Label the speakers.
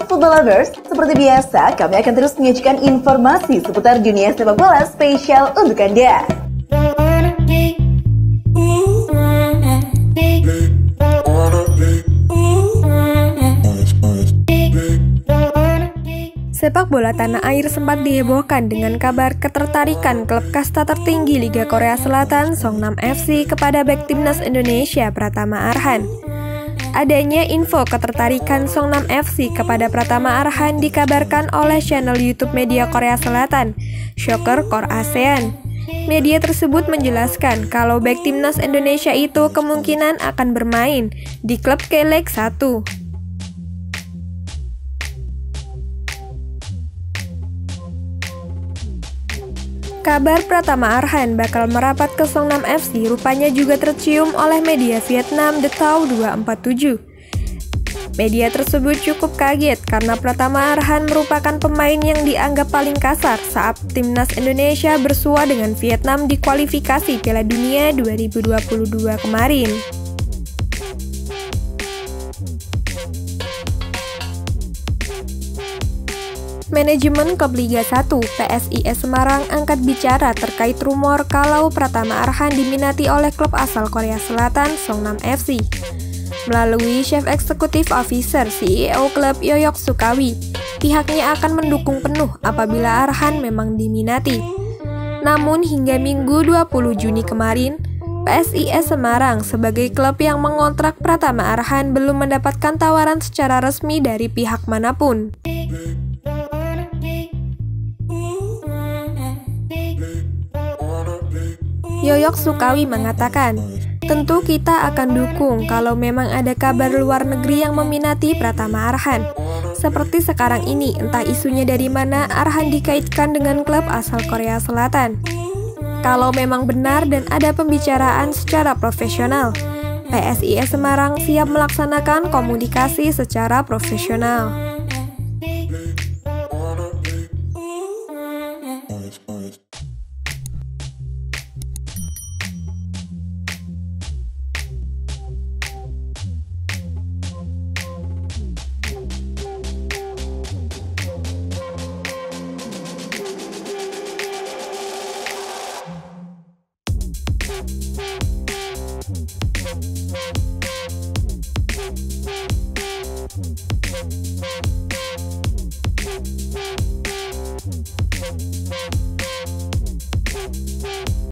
Speaker 1: Football Lovers, seperti biasa kami akan terus menyajikan informasi seputar dunia sepak bola spesial untuk Anda.
Speaker 2: Sepak bola tanah air sempat dihebohkan dengan kabar ketertarikan klub kasta tertinggi Liga Korea Selatan Songnam FC kepada bek timnas Indonesia Pratama Arhan. Adanya info ketertarikan Songnam FC kepada Pratama Arhan dikabarkan oleh channel YouTube media Korea Selatan, Shocker Core ASEAN. Media tersebut menjelaskan kalau bek timnas Indonesia itu kemungkinan akan bermain di klub K-League 1. Kabar Pratama Arhan bakal merapat ke Songnam FC rupanya juga tercium oleh media Vietnam The Tau 247. Media tersebut cukup kaget karena Pratama Arhan merupakan pemain yang dianggap paling kasar saat timnas Indonesia bersua dengan Vietnam di kualifikasi Piala Dunia 2022 kemarin. Manajemen Klub Liga 1 PSIS Semarang angkat bicara terkait rumor kalau Pratama Arhan diminati oleh klub asal Korea Selatan Songnam FC. Melalui Chef Executive Officer CEO klub Yoyok Sukawi, pihaknya akan mendukung penuh apabila Arhan memang diminati. Namun hingga Minggu 20 Juni kemarin, PSIS Semarang sebagai klub yang mengontrak Pratama Arhan belum mendapatkan tawaran secara resmi dari pihak mana pun. Yoyok Sukawi mengatakan, tentu kita akan dukung kalau memang ada kabar luar negeri yang meminati Pratama Arhan. Seperti sekarang ini, entah isunya dari mana Arhan dikaitkan dengan klub asal Korea Selatan. Kalau memang benar dan ada pembicaraan secara profesional, PSIS Semarang siap melaksanakan komunikasi secara profesional.